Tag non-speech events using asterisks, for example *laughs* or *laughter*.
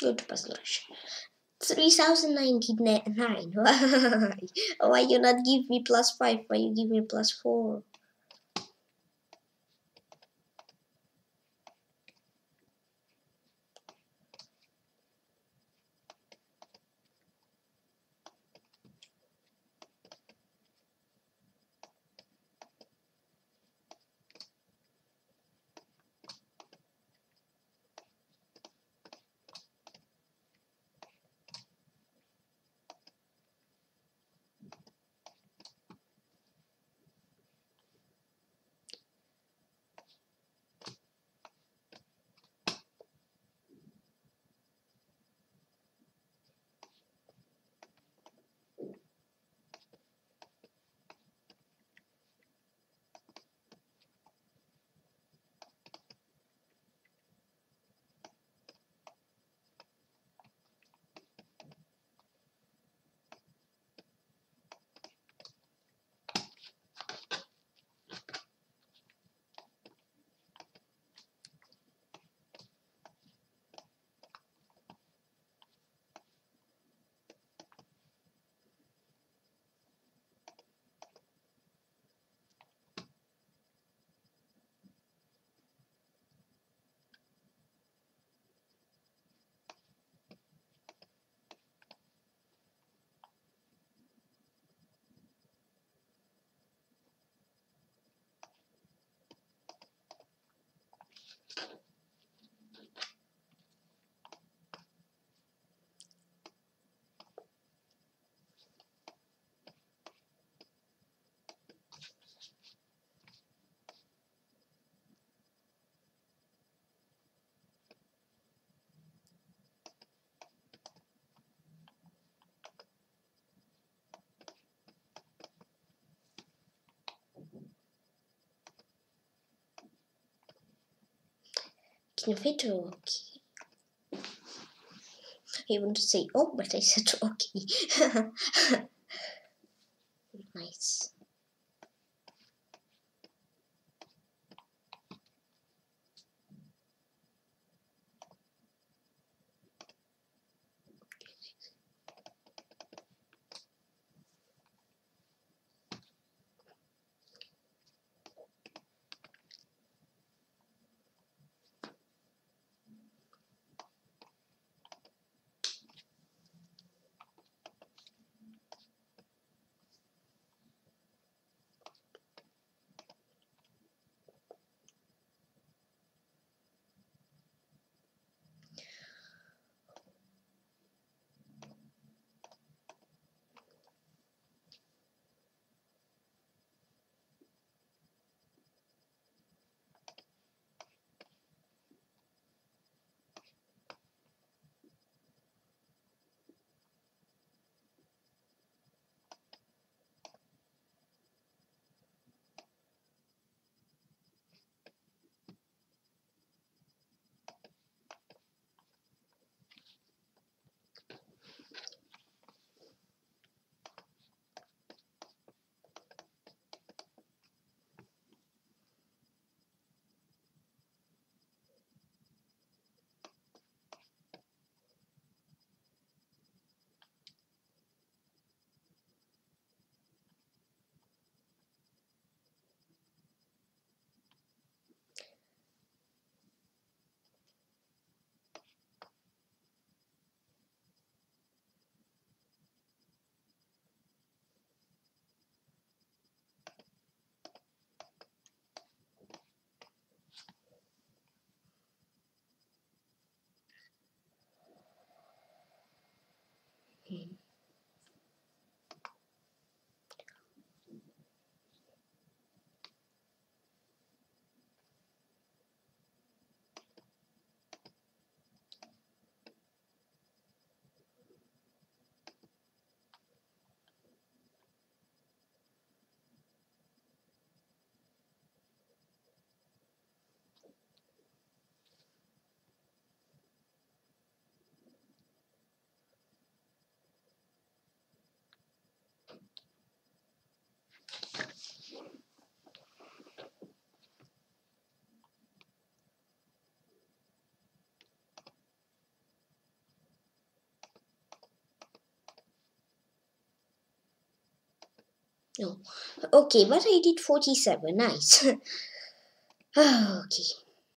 Go to Puzzle 3099. Why? *laughs* Why you not give me plus 5? Why you give me plus 4? Can fit okay. I want to say oh, but I said okay. nice. mhm No. Okay, but I did 47. Nice. *laughs* Ah, okay.